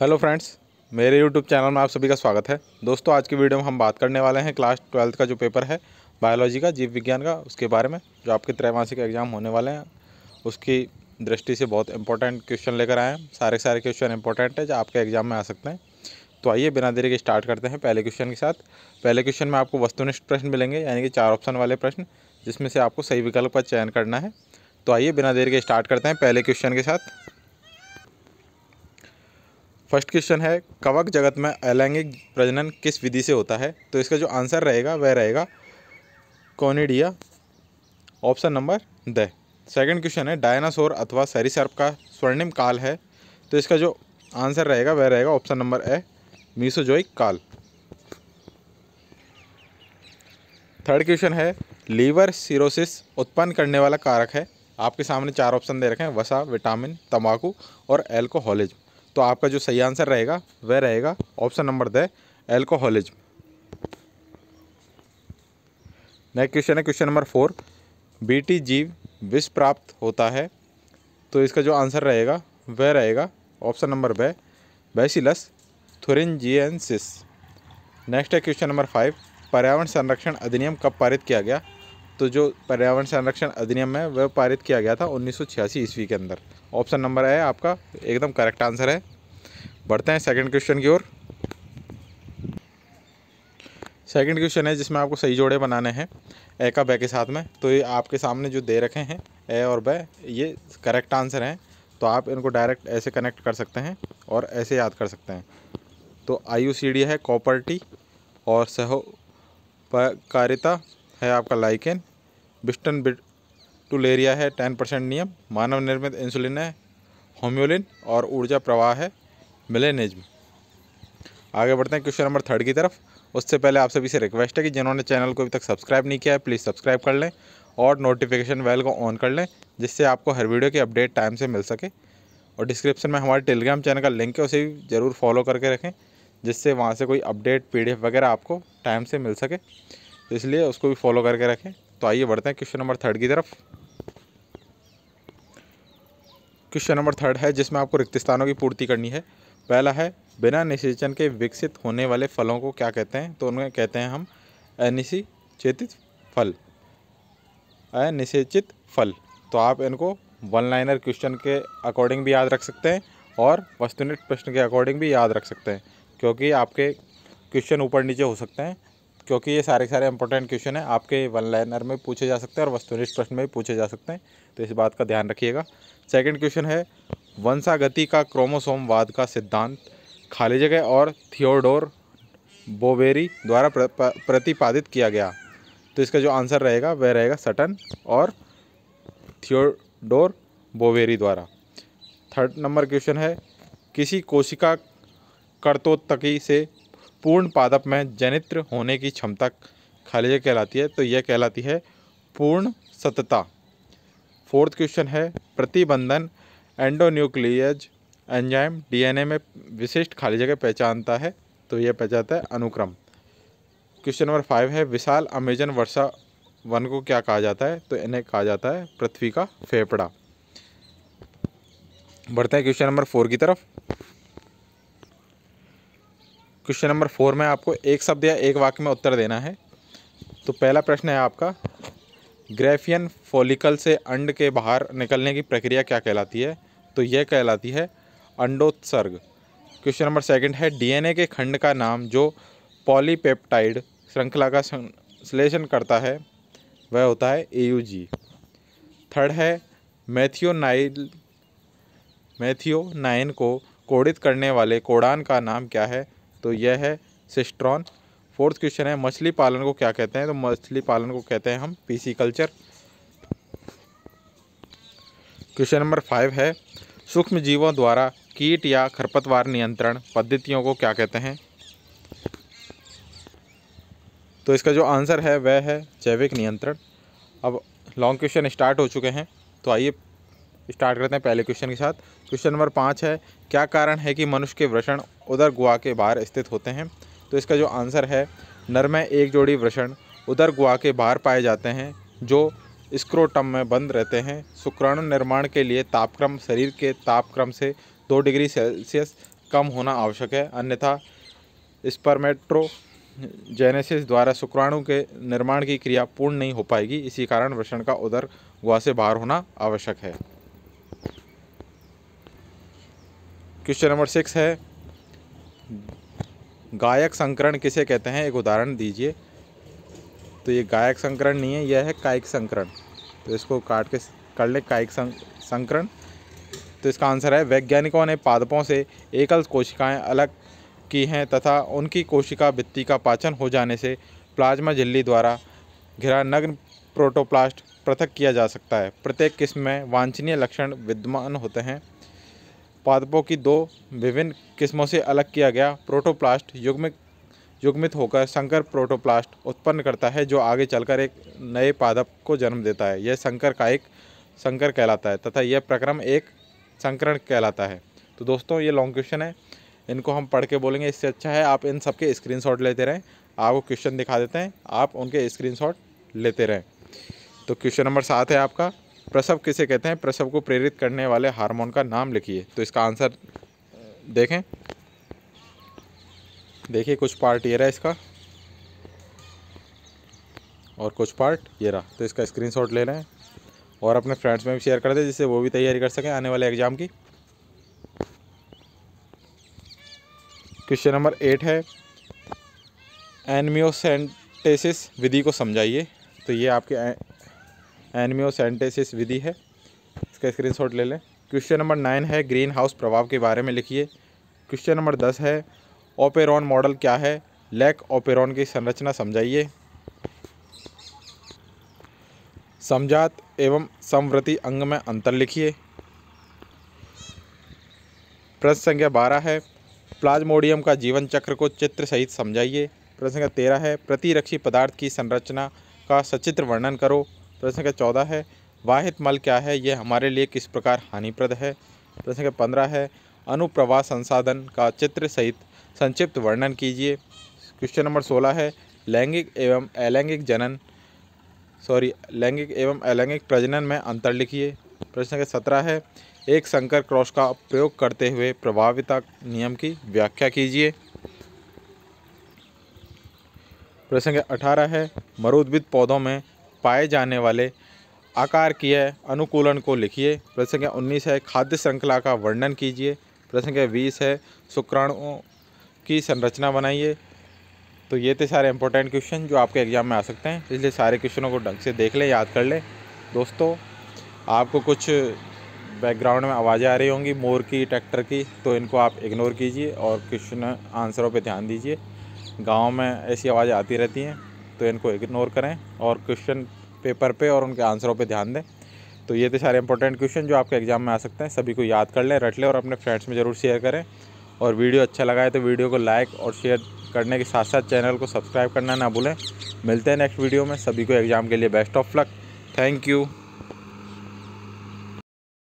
Hello friends, मेरे YouTube channel में आप सभी का स्वागत है। दोस्तों, आज की वीडियो में हम बात करने वाले हैं क्लास ट्वेल्थ का जो पेपर है, बायोलॉजी का, जीव विज्ञान का, उसके बारे में, जो आपके त्रैमासिक एग्ज़ाम होने वाले हैं। उसकी दृष्टि से बहुत इंपॉर्टेंट क्वेश्चन लेकर आए हैं। सारे सारे क्वेश्चन इंपॉर्टेंट है जो आपके एग्ज़ाम में आ सकते हैं। तो आइए, बिना देरी के स्टार्ट करते हैं पहले क्वेश्चन के साथ। पहले क्वेश्चन में आपको वस्तुनिष्ठ प्रश्न मिलेंगे, यानी कि चार ऑप्शन वाले प्रश्न, जिसमें से आपको सही विकल्प का चयन करना है। तो आइए, बिना देरी के स्टार्ट करते हैं पहले क्वेश्चन के साथ। फ़र्स्ट क्वेश्चन है, कवक जगत में अलैंगिक प्रजनन किस विधि से होता है? तो इसका जो आंसर रहेगा, वह रहेगा conidia. Option number the. Second question है, डायनासोर अथवा सरीसर्प का स्वर्णिम काल है। तो इसका जो आंसर रहेगा, वह रहेगा ऑप्शन नंबर ए, मीसोजोइक काल। थर्ड क्वेश्चन है, लीवर सिरोसिस उत्पन्न करने वाला कारक है। आपके सामने चार ऑप्शन दे रखे हैं, वसा, विटामिन, तंबाकू और एल्कोहलिज्म तो आपका जो सही आंसर रहेगा, वह रहेगा option number the alcoholism next question है क्वेश्चन नंबर फोर बीटी जीव विष प्राप्त होता है तो इसका जो आंसर रहेगा, वह रहेगा ऑप्शन नंबर ब, बैसिलस थुरिंजियंसिस. नेक्स्ट है क्वेश्चन नंबर फाइव पर्यावरण संरक्षण अधिनियम कब पारित किया गया? तो जो पर्यावरण संरक्षण अधिनियम है, वह पारित किया गया था उन्नीस सौ छियासी ईस्वी के अंदर। ऑप्शन नंबर है आपका एकदम करेक्ट आंसर है। बढ़ते हैं सेकंड क्वेश्चन की ओर। सेकंड क्वेश्चन है जिसमें आपको सही जोड़े बनाने हैं, ए का बै के साथ में। तो ये आपके सामने जो दे रखे हैं, ए और बै, ये करेक्ट आंसर हैं। तो आप इनको डायरेक्ट ऐसे कनेक्ट कर सकते हैं और ऐसे याद कर सकते हैं। तो आई यू सी डी है कॉपर्टी और सहोपकारिता है आपका लाइकेन। बिस्टन टूलेरिया है टेन परसेंट नियम, मानव निर्मित इंसुलिन है होम्योलिन और ऊर्जा प्रवाह है मिलेनिज्म आगे बढ़ते हैं क्वेश्चन नंबर थर्ड की तरफ़। उससे पहले आप सभी से रिक्वेस्ट है कि जिन्होंने चैनल को अभी तक सब्सक्राइब नहीं किया है प्लीज़ सब्सक्राइब कर लें और नोटिफिकेशन बेल को ऑन कर लें, जिससे आपको हर वीडियो की अपडेट टाइम से मिल सके। और डिस्क्रिप्शन में हमारे टेलीग्राम चैनल का लिंक है, उसे भी ज़रूर फॉलो करके रखें, जिससे वहाँ से कोई अपडेट पीडीएफ वगैरह आपको टाइम से मिल सके। इसलिए उसको भी फॉलो करके रखें। तो आइए बढ़ते हैं क्वेश्चन नंबर थर्ड की तरफ़। क्वेश्चन नंबर थर्ड है, जिसमें आपको रिक्त स्थानों की पूर्ति करनी है। पहला है, बिना निषेचन के विकसित होने वाले फलों को क्या कहते हैं? तो उनमें कहते हैं हम अनिषेचित फल। अनिषेचित फल। तो आप इनको वन लाइनर क्वेश्चन के अकॉर्डिंग भी याद रख सकते हैं और वस्तुनिष्ठ प्रश्न के अकॉर्डिंग भी याद रख सकते हैं, क्योंकि आपके क्वेश्चन ऊपर नीचे हो सकते हैं। क्योंकि ये सारे सारे इंपॉर्टेंट क्वेश्चन हैं, आपके वन लाइनर में पूछे जा सकते हैं और वस्तुनिष्ठ प्रश्न में भी पूछे जा सकते हैं। तो इस बात का ध्यान रखिएगा। सेकंड क्वेश्चन है, वंशागति का क्रोमोसोमवाद का सिद्धांत, खाली जगह और थियोडोर बोवेरी द्वारा प्रतिपादित किया गया। तो इसका जो आंसर रहेगा, वह रहेगा सटन और थियोडोर बोवेरी द्वारा। थर्ड नंबर क्वेश्चन है, किसी कोशिका कर्तोत्तकी से पूर्ण पादप में जनित्र होने की क्षमता खाली जगह कहलाती है तो यह कहलाती है पूर्ण सतता। फोर्थ क्वेश्चन है, प्रतिबंधन एंडोन्यूक्लियज एंजाइम डीएनए में विशिष्ट खाली जगह पहचानता है तो यह पहचानता है अनुक्रम। क्वेश्चन नंबर फाइव है, विशाल अमेजन वर्षा वन को क्या कहा जाता है तो इन्हें कहा जाता है पृथ्वी का फेफड़ा। बढ़ते हैं क्वेश्चन नंबर फोर की तरफ़। क्वेश्चन नंबर फोर में आपको एक शब्द या एक वाक्य में उत्तर देना है। तो पहला प्रश्न है आपका, ग्रेफियन फॉलिकल से अंड के बाहर निकलने की प्रक्रिया क्या कहलाती है? तो यह कहलाती है अंडोत्सर्ग। क्वेश्चन नंबर सेकंड है, डीएनए के खंड का नाम जो पॉलीपेप्टाइड श्रृंखला का संश्लेषण करता है, वह होता है AUG थर्ड है, मैथियोनाइल, मैथियोनाइन को कोडित करने वाले कोडान का नाम क्या है? तो यह है सिस्ट्रॉन। फोर्थ क्वेश्चन है, मछली पालन को क्या कहते हैं? तो मछली पालन को कहते हैं हम pisciculture. Question number five है सूक्ष्म जीवों द्वारा कीट या खरपतवार नियंत्रण पद्धतियों को क्या कहते हैं? तो इसका जो आंसर है, वह है जैविक नियंत्रण। अब लॉन्ग क्वेश्चन स्टार्ट हो चुके हैं तो आइए स्टार्ट करते हैं पहले क्वेश्चन के साथ। क्वेश्चन नंबर पाँच है, क्या कारण है कि मनुष्य के वृषण उदर गुआ के बाहर स्थित होते हैं। तो इसका जो आंसर है नर में एक जोड़ी वृषण। उधर गुआ के बाहर पाए जाते हैं, जो स्क्रोटम में बंद रहते हैं। शुक्राणु निर्माण के लिए तापक्रम, शरीर के तापक्रम से दो डिग्री सेल्सियस कम होना आवश्यक है। अन्यथा स्पर्मेट्रो जेनेसिस द्वारा शुक्राणु के निर्माण की क्रिया पूर्ण नहीं हो पाएगी। इसी कारण वृषण का उदर गुहा से बाहर होना आवश्यक है। क्वेश्चन नंबर सिक्स है गायक संकरण किसे कहते हैं? एक उदाहरण दीजिए। तो ये गायक संकरण नहीं है, यह है कायिक संकरण। तो इसको काट के कर ले, कायिक संकरण। तो इसका आंसर है, वैज्ञानिकों ने पादपों से एकल कोशिकाएँ अलग की हैं तथा उनकी कोशिका भित्ति का पाचन हो जाने से प्लाज्मा झिल्ली द्वारा घिरा नग्न प्रोटोप्लास्ट पृथक किया जा सकता है। प्रत्येक किस्म में वांछनीय लक्षण विद्यमान होते हैं। पादपों की दो विभिन्न किस्मों से अलग किया गया प्रोटोप्लास्ट युग्मिक युग्मित होकर संकर प्रोटोप्लास्ट उत्पन्न करता है, जो आगे चलकर एक नए पादप को जन्म देता है। यह संकर का एक संकर कहलाता है तथा यह प्रक्रम एक संकरण कहलाता है। तो दोस्तों, ये लॉन्ग क्वेश्चन है। इनको हम पढ़ के बोलेंगे, इससे अच्छा है, आप इन सबके स्क्रीनशॉट लेते रहें। आपको क्वेश्चन दिखा देते हैं, आप उनके स्क्रीनशॉट लेते रहें। तो क्वेश्चन नंबर सात है आपका। प्रसव किसे कहते हैं? प्रसव को प्रेरित करने वाले हार्मोन का नाम लिखिए। तो इसका आंसर देखें। देखिए, कुछ पार्ट ये रहा इसका। और कुछ पार्ट ये रहा। तो इसका स्क्रीनशॉट ले लें और अपने फ्रेंड्स में भी शेयर कर दें, जिससे वो भी तैयारी कर सकें आने वाले एग्ज़ाम की। क्वेश्चन नंबर एट है, एनमियोसेंटेसिस विधि को समझाइए। तो ये आपके एनमियोसेंटेसिस विधि है। इसका स्क्रीनशॉट ले लें। क्वेश्चन नंबर नाइन है ग्रीन हाउस प्रभाव के बारे में लिखिए। क्वेश्चन नंबर दस है ओपेरॉन मॉडल क्या है? लैक ओपेरॉन की संरचना समझाइए। समझात एवं समवृति अंग में अंतर लिखिए। प्रश्न संख्या बारह है, प्लाज्मोडियम का जीवन चक्र को चित्र सहित समझाइए। प्रश्न संख्या तेरह है, प्रतिरक्षी पदार्थ की संरचना का सचित्र वर्णन करो। प्रश्न संख्या चौदह है, वाहित मल क्या है? यह हमारे लिए किस प्रकार हानिप्रद है? प्रश्न संख्या पंद्रह है, अनुप्रवाह संसाधन का चित्र सहित संक्षिप्त वर्णन कीजिए। क्वेश्चन नंबर सोलह है, लैंगिक एवं अलैंगिक जनन, सॉरी, लैंगिक एवं अलैंगिक प्रजनन में अंतर लिखिए। प्रश्न संख्या सत्रह है, एक संकर क्रॉस का प्रयोग करते हुए प्रभाविता नियम की व्याख्या कीजिए। प्रश्न संख्या अठारह है मरुद्भिद पौधों में पाए जाने वाले आकार किए अनुकूलन को लिखिए। प्रश्न संख्या उन्नीस है, खाद्य श्रृंखला का वर्णन कीजिए। प्रश्न संख्या बीस है, शुक्राणुओं की संरचना बनाइए। तो ये थे सारे इंपॉर्टेंट क्वेश्चन जो आपके एग्ज़ाम में आ सकते हैं। इसलिए सारे क्वेश्चनों को ढंग से देख लें, याद कर लें। दोस्तों, आपको कुछ बैकग्राउंड में आवाज़ें आ रही होंगी, मोर की ट्रैक्टर की तो इनको आप इग्नोर कीजिए और क्वेश्चन आंसरों पे ध्यान दीजिए। गाँव में ऐसी आवाज़ें आती रहती हैं। तो इनको इग्नोर करें और क्वेश्चन पेपर पे और उनके आंसरों पे ध्यान दें। तो ये थे सारे इंपॉर्टेंट क्वेश्चन जो आपके एग्ज़ाम में आ सकते हैं। सभी को याद कर लें, रट लें और अपने फ्रेंड्स में ज़रूर शेयर करें। और वीडियो अच्छा लगा है तो वीडियो को लाइक और शेयर करने के साथ साथ चैनल को सब्सक्राइब करना ना भूलें। मिलते हैं नेक्स्ट वीडियो में। सभी को एग्ज़ाम के लिए best of luck thank you